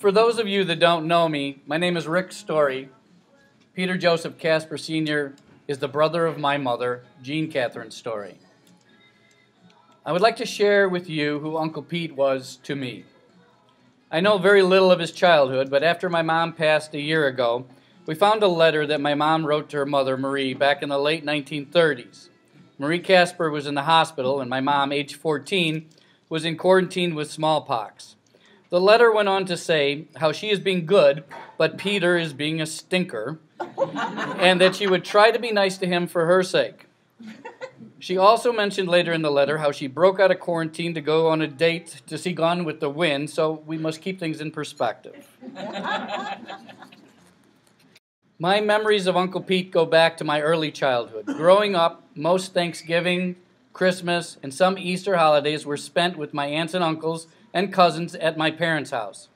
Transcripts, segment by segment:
For those of you that don't know me, my name is Rick Storey. Peter Joseph Kasper Sr. is the brother of my mother, Jean Catherine Storey. I would like to share with you who Uncle Pete was to me. I know very little of his childhood, but after my mom passed a year ago, we found a letter that my mom wrote to her mother, Marie, back in the late 1930s. Marie Kasper was in the hospital, and my mom, age 14, was in quarantine with smallpox. The letter went on to say how she is being good, but Peter is being a stinker, and that she would try to be nice to him for her sake. She also mentioned later in the letter how she broke out of quarantine to go on a date to see Gone with the Wind, so we must keep things in perspective. My memories of Uncle Pete go back to my early childhood. Growing up, most Thanksgiving, Christmas, and some Easter holidays were spent with my aunts and uncles and cousins at my parents' house.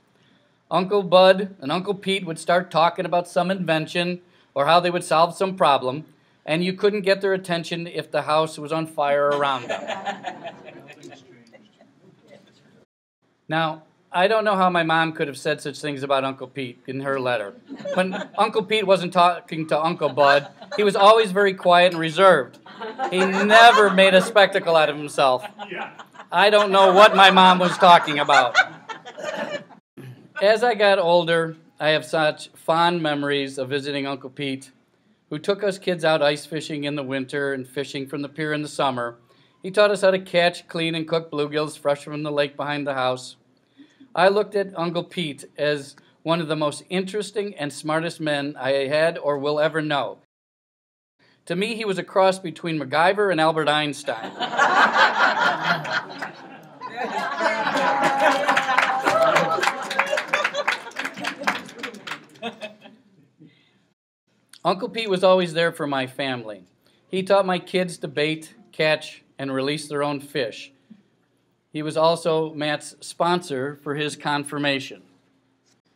Uncle Bud and Uncle Pete would start talking about some invention or how they would solve some problem, and you couldn't get their attention if the house was on fire around them. now, I don't know how my mom could have said such things about Uncle Pete in her letter. When Uncle Pete wasn't talking to Uncle Bud, he was always very quiet and reserved. He never made a spectacle out of himself. I don't know what my mom was talking about. As I got older, I have such fond memories of visiting Uncle Pete, who took us kids out ice fishing in the winter and fishing from the pier in the summer. He taught us how to catch, clean, and cook bluegills fresh from the lake behind the house. I looked at Uncle Pete as one of the most interesting and smartest men I had or will ever know. To me, he was a cross between MacGyver and Albert Einstein. Uncle Pete was always there for my family. He taught my kids to bait, catch, and release their own fish. He was also Matt's sponsor for his confirmation.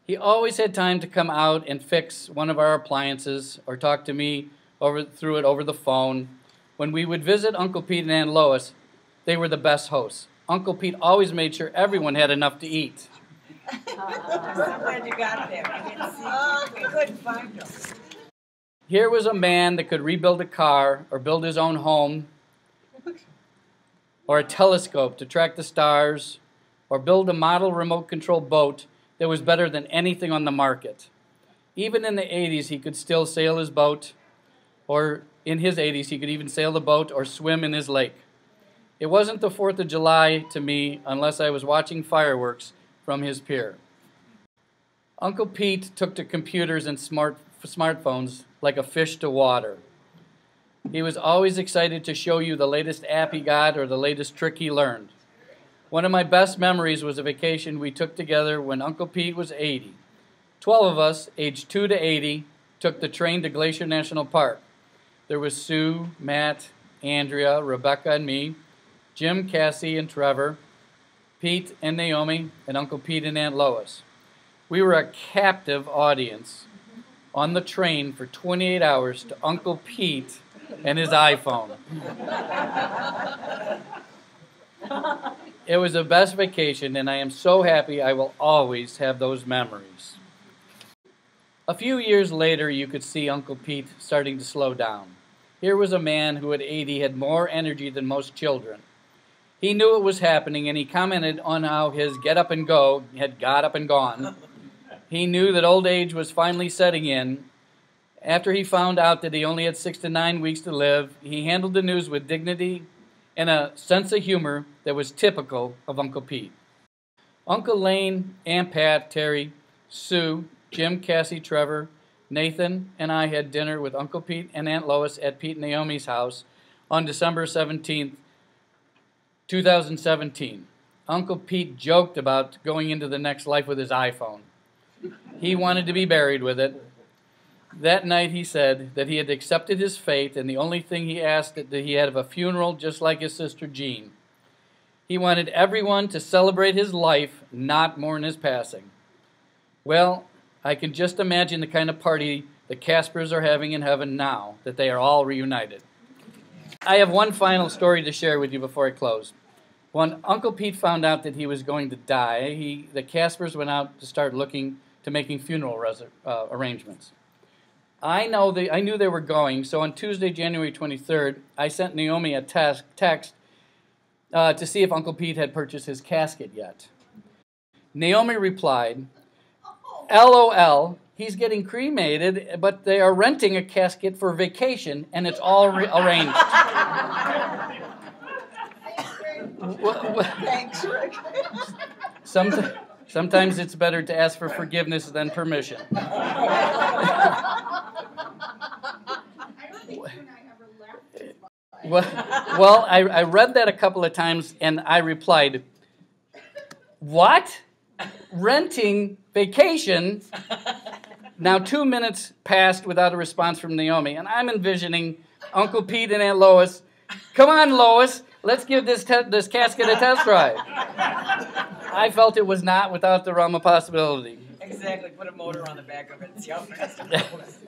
He always had time to come out and fix one of our appliances or talk to me over, through it over the phone. When we would visit Uncle Pete and Aunt Lois, they were the best hosts. Uncle Pete always made sure everyone had enough to eat. I'm glad you got there. We didn't see, Oh, we couldn't find them. Here was a man that could rebuild a car or build his own home or a telescope to track the stars, or build a model remote control boat that was better than anything on the market. Even in the 80s, he could still sail his boat, or in his 80s, he could even sail the boat or swim in his lake. It wasn't the 4th of July to me unless I was watching fireworks from his pier. Uncle Pete took to computers and smart, smartphones like a fish to water. He was always excited to show you the latest app he got or the latest trick he learned. One of my best memories was a vacation we took together when Uncle Pete was 80. Twelve of us, aged 2 to 80, took the train to Glacier National Park. There was Sue, Matt, Andrea, Rebecca, and me, Jim, Cassie, and Trevor, Pete and Naomi, and Uncle Pete and Aunt Lois. We were a captive audience on the train for 28 hours to Uncle Pete and his iPhone. It was the best vacation, and I am so happy I will always have those memories. A few years later, you could see Uncle Pete starting to slow down. Here was a man who at 80 had more energy than most children. He knew it was happening, and he commented on how his get up and go had got up and gone. He knew that old age was finally setting in, after he found out that he only had six to nine weeks to live, he handled the news with dignity and a sense of humor that was typical of Uncle Pete. Uncle Lane, Aunt Pat, Terry, Sue, Jim, Cassie, Trevor, Nathan, and I had dinner with Uncle Pete and Aunt Lois at Pete and Naomi's house on December 17th, 2017. Uncle Pete joked about going into the next life with his iPhone. He wanted to be buried with it, that night he said that he had accepted his fate, and the only thing he asked that he had of a funeral just like his sister Jean. He wanted everyone to celebrate his life, not mourn his passing. Well, I can just imagine the kind of party the Kaspers are having in heaven now that they are all reunited. I have one final story to share with you before I close. When Uncle Pete found out that he was going to die, he, the Kaspers went out to start looking to making funeral uh, arrangements. I know they, I knew they were going, so on Tuesday, January 23rd, I sent Naomi a text uh, to see if Uncle Pete had purchased his casket yet. Naomi replied, LOL, he's getting cremated, but they are renting a casket for vacation and it's all re- arranged. Thanks, Rick. Somet- sometimes it's better to ask for forgiveness than permission. Well, I, I read that a couple of times and I replied, What? Renting vacation? Now, two minutes passed without a response from Naomi, and I'm envisioning Uncle Pete and Aunt Lois. Come on, Lois, let's give this, this casket a test drive. I felt it was not without the realm of possibility. Exactly. Put a motor on the back of it and see how fast it goes.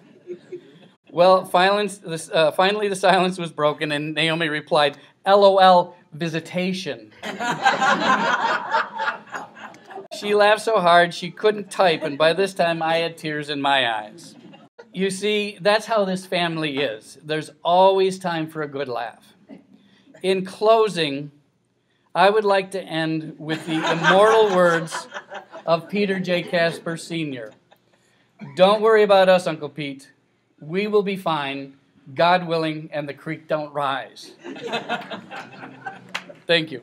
Well, silence, uh, finally the silence was broken, and Naomi replied, LOL, visitation. she laughed so hard she couldn't type, and by this time I had tears in my eyes. You see, that's how this family is. There's always time for a good laugh. In closing, I would like to end with the immortal words of Peter J. Kasper Sr. Don't worry about us, Uncle Pete. We will be fine, God willing, and the creek don't rise. Thank you.